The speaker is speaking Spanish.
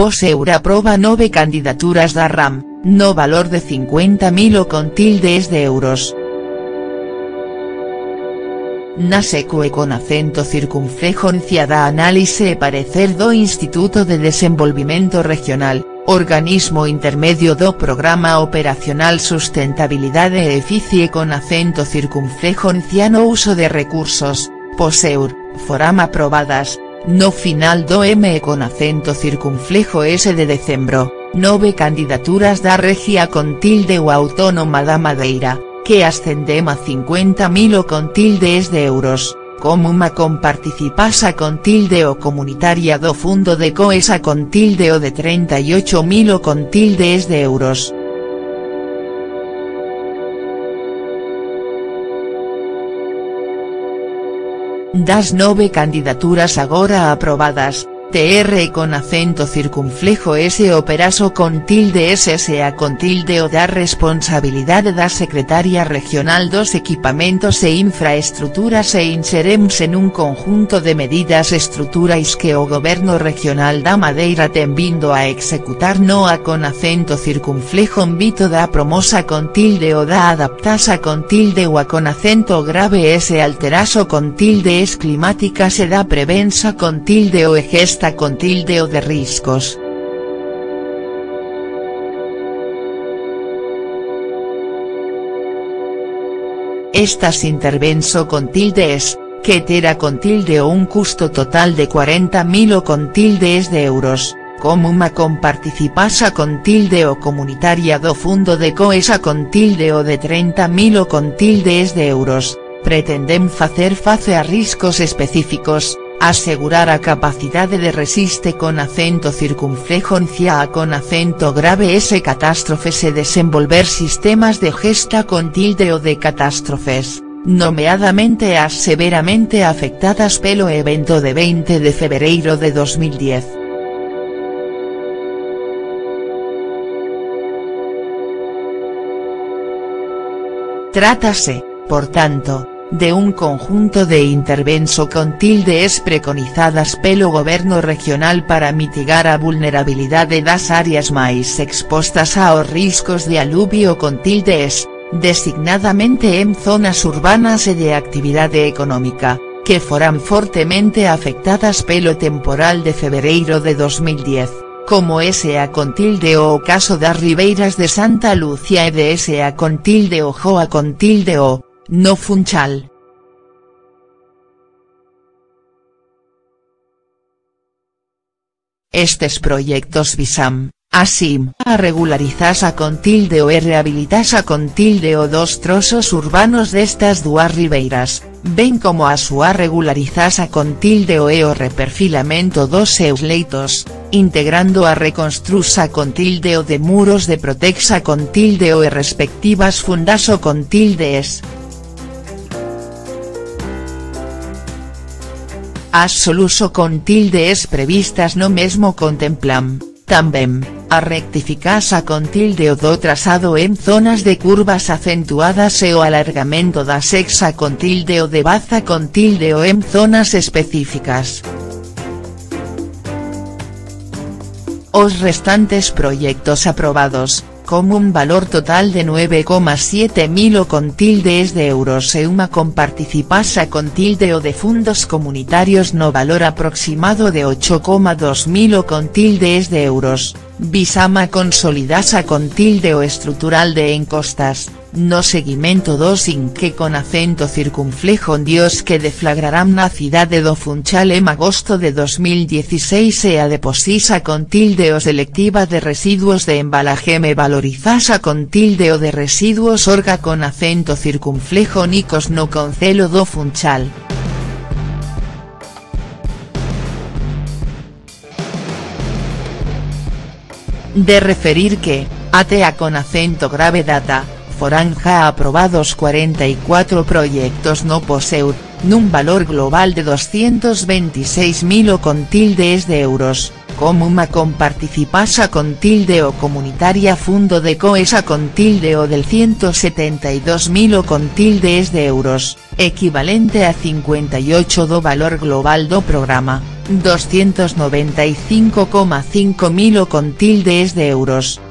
Poseur aproba nove candidaturas da RAM, no valor de 50.000 o con tildes de euros. Nasecue con acento circunflejoncia da análise e parecer do Instituto de Desenvolvimento Regional, organismo intermedio do Programa Operacional Sustentabilidade e Eficie con acento circunflejoncia no uso de recursos, poseur, foram aprobadas, no final do M con acento circunflejo S de decembro, nove candidaturas da regia con tilde o autónoma da Madeira que ascendem a 50.000 o con tildes de euros, comuna con participasa con tilde o comunitaria do fundo de coesa con tilde o de 38.000 o con tildes de euros. Das nove candidaturas agora aprobadas, TR con acento circunflejo S operaso con tilde SSA con tilde o da responsabilidade da Secretaria Regional dos Equipamentos e Infraestruturas e inseremos en un conjunto de medidas estruturais que o Goberno Regional da Madeira ten vindo a executar noa con acento circunflejo vito da promosa con tilde o da adaptasa con tilde ou a con acento grave S alteraso con tilde es climática se da prevensa con tilde o con tilde o de riscos. Estas intervenso con tilde es, que tera con tilde o un custo total de 40.000 o con tildes de euros, comuna con participasa con tilde o comunitaria do fundo de coesa con tilde o de 30.000 o con tildes de euros, pretendem facer face a riscos específicos, asegurar a capacidade de resiste con acento circunflejoncia a con acento grave S catástrofes e desenvolver sistemas de gesta con tilde o de catástrofes, nomeadamente as severamente afectadas pelo evento de 20 de febreiro de 2010. Trátase, por tanto, de un conjunto de intervenso con tildes preconizadas pelo goberno regional para mitigar a vulnerabilidade das áreas máis expostas aos riscos de aluvio con tildes, designadamente en zonas urbanas e de actividade económica, que foran fortemente afectadas pelo temporal de febreiro de 2010 como S.A. con tilde o caso das Ribeiras de Santa Lucia e de S.A. con tilde o Joa con tilde o, no Funchal. Estes proyectos visam, así, a regularizasa con tilde o e rehabilitasa con tilde o dos trozos urbanos destas dúas ribeiras, ben como a súa regularizasa con tilde o e o reperfilamento dos seus leitos, integrando a reconstrusa con tilde o de muros de protexa con tilde o e respectivas fundaso con tildes, As soluso con tildes previstas no mesmo contemplam, tamén, a rectificasa con tilde o do trazado en zonas de curvas acentuadas e o alargamento da sexa con tilde o de baza con tilde o en zonas específicas. Os restantes proyectos aprobados, como un valor total de 9,7 mil o con tildes de euros. E con participasa con tilde o de fundos comunitarios no valor aproximado de 8,2 mil o con tildes de euros, Bisama consolidasa con tilde o estrutural de encostas, no seguimento dos in que con acento circunflejo dios que deflagrarán na cidade do Funchal en agosto de 2016 e a deposisa con tilde o selectiva de residuos de embalaje me valorizasa con tilde o de residuos orga con acento circunflejo nicos no concelo do Funchal. De referir que, atea con acento grave data, Foranja aprobados 44 proyectos no poseur, nun valor global de 226.000 o con tildes de euros, comuma con participasa con tilde o comunitaria fundo de coesa con tilde o del 172.000 o con tilde es de euros, equivalente a 58 do valor global do programa, 295,5 mil o con tilde es de euros